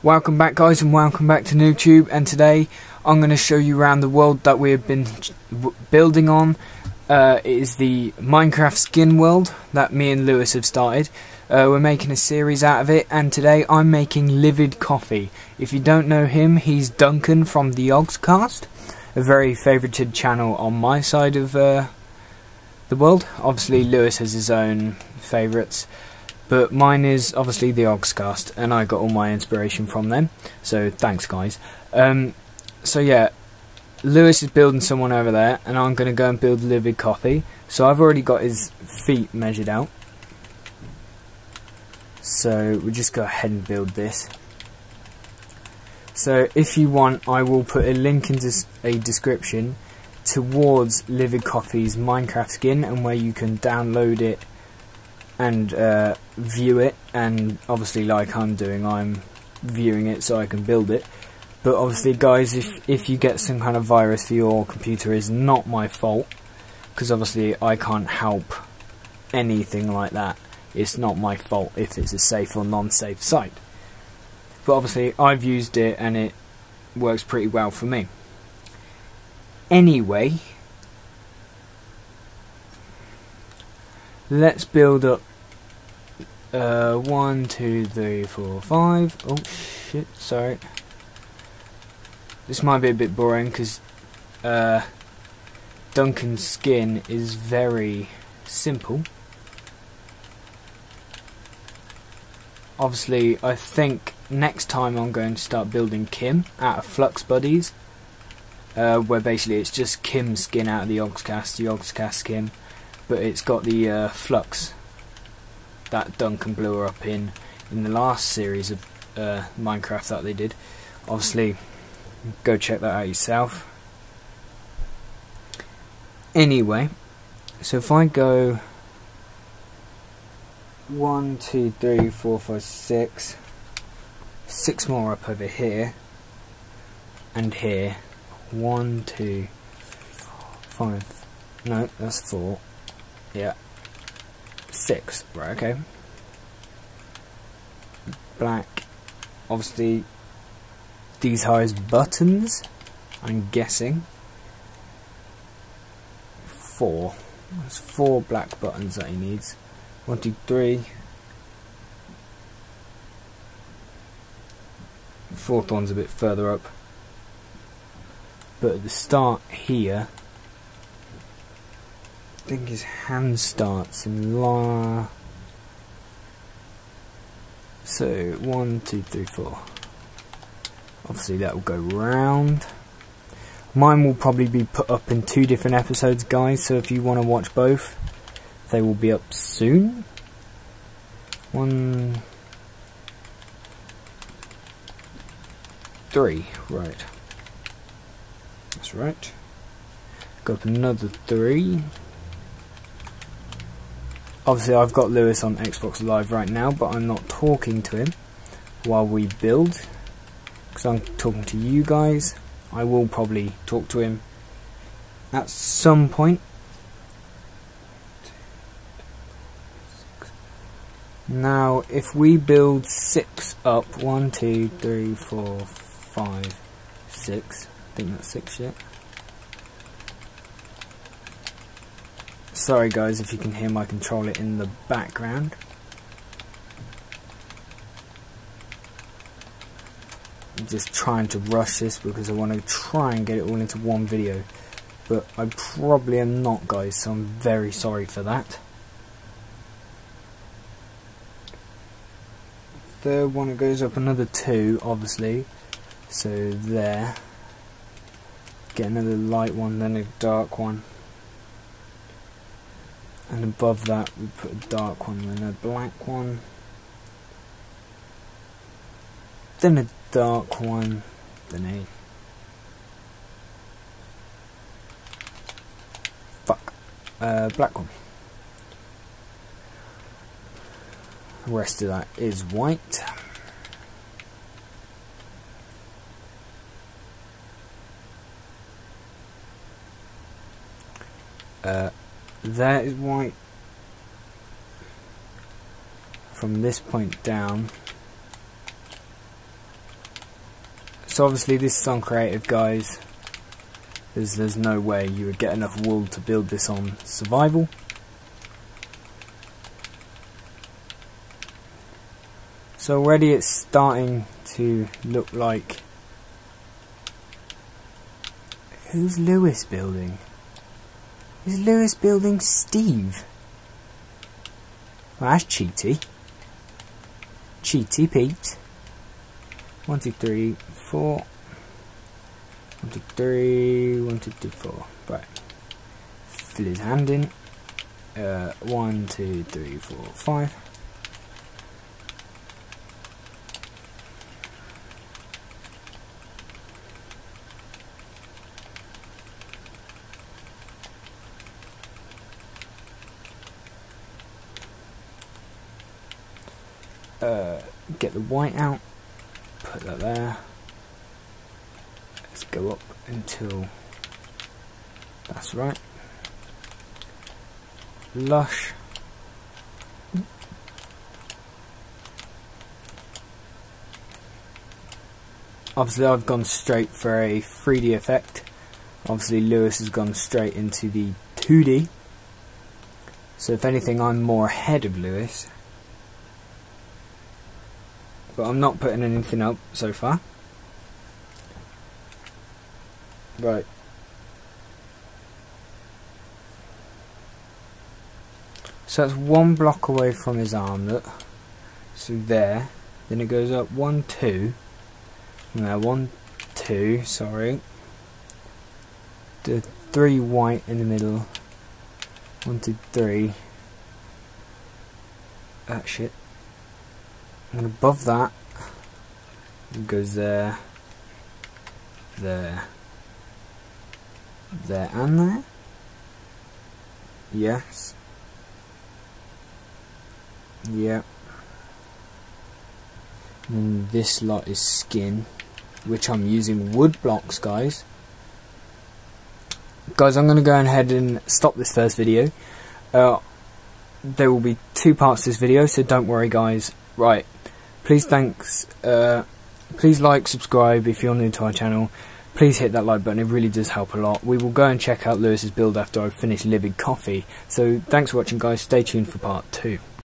Welcome back guys and welcome back to Nube Tube and today I'm going to show you around the world that we have been building on. Uh, it is the Minecraft skin world that me and Lewis have started. Uh, we're making a series out of it and today I'm making Livid Coffee. If you don't know him, he's Duncan from the Yogscast, a very favoured channel on my side of uh, the world. Obviously Lewis has his own favourites. But mine is obviously the Yogscast, and I got all my inspiration from them. So thanks, guys. Um, so yeah, Lewis is building someone over there, and I'm going to go and build Livid Coffee. So I've already got his feet measured out. So we'll just go ahead and build this. So if you want, I will put a link into a description towards Livid Coffee's Minecraft skin and where you can download it and uh, view it and obviously like I'm doing I'm viewing it so I can build it. But obviously guys if, if you get some kind of virus for your computer is not my fault because obviously I can't help anything like that. It's not my fault if it's a safe or non-safe site. But obviously I've used it and it works pretty well for me. Anyway let's build up uh, one, two, three, four, five. Oh shit! Sorry. This might be a bit boring because uh, Duncan's skin is very simple. Obviously, I think next time I'm going to start building Kim out of Flux Buddies, uh, where basically it's just Kim's skin out of the Yogscast, the Yogscast skin, but it's got the uh, Flux that Duncan blew her up in in the last series of uh, Minecraft that they did. Obviously, go check that out yourself. Anyway, so if I go one, two, three, four, five, six, six more up over here, and here, one, two, five, no, that's four, yeah, six. Right, okay. Black. Obviously, these are his buttons, I'm guessing. Four. There's four black buttons that he needs. One, two, three. fourth one's a bit further up. But at the start here, think his hand starts in La. So, one, two, three, four. Obviously, that will go round. Mine will probably be put up in two different episodes, guys, so if you want to watch both, they will be up soon. One. Three, right. That's right. Got another three. Obviously I've got Lewis on Xbox Live right now, but I'm not talking to him while we build, because I'm talking to you guys. I will probably talk to him at some point. Now, if we build six up, one, two, three, four, five, six. I think that's six yet. Sorry guys if you can hear my controller in the background. I'm just trying to rush this because I want to try and get it all into one video. But I probably am not guys, so I'm very sorry for that. Third one, it goes up another two, obviously. So there. Get another light one, then a dark one and above that we put a dark one then a black one. Then a dark one then a fuck uh, black one. The rest of that is white. Uh, that is why from this point down So obviously this is on creative guys. There's, there's no way you would get enough wool to build this on survival. So already it's starting to look like... Who's Lewis building? Is Lewis building Steve? Well, that's cheaty. Cheaty Pete. One, two, three, four. One, two, three, one, two, three, four. Right. Fill his hand in. Uh, one, two, three, four, five. Uh, get the white out, put that there. Let's go up until that's right. Lush. Obviously I've gone straight for a 3D effect. Obviously Lewis has gone straight into the 2D. So if anything I'm more ahead of Lewis but I'm not putting anything up so far. Right. So that's one block away from his arm. armlet. So there. Then it goes up one, two. No, one, two, sorry. The three white in the middle. One, two, three. Ah, shit. And above that goes there, there, there and there. Yes. Yep. And this lot is skin, which I'm using wood blocks, guys. Guys, I'm going to go ahead and stop this first video. Uh, there will be two parts to this video, so don't worry, guys. Right. Please thanks uh, please like subscribe if you're new to our channel. Please hit that like button it really does help a lot. We will go and check out lewis's build after i finish Livid Coffee. So thanks for watching guys. Stay tuned for part two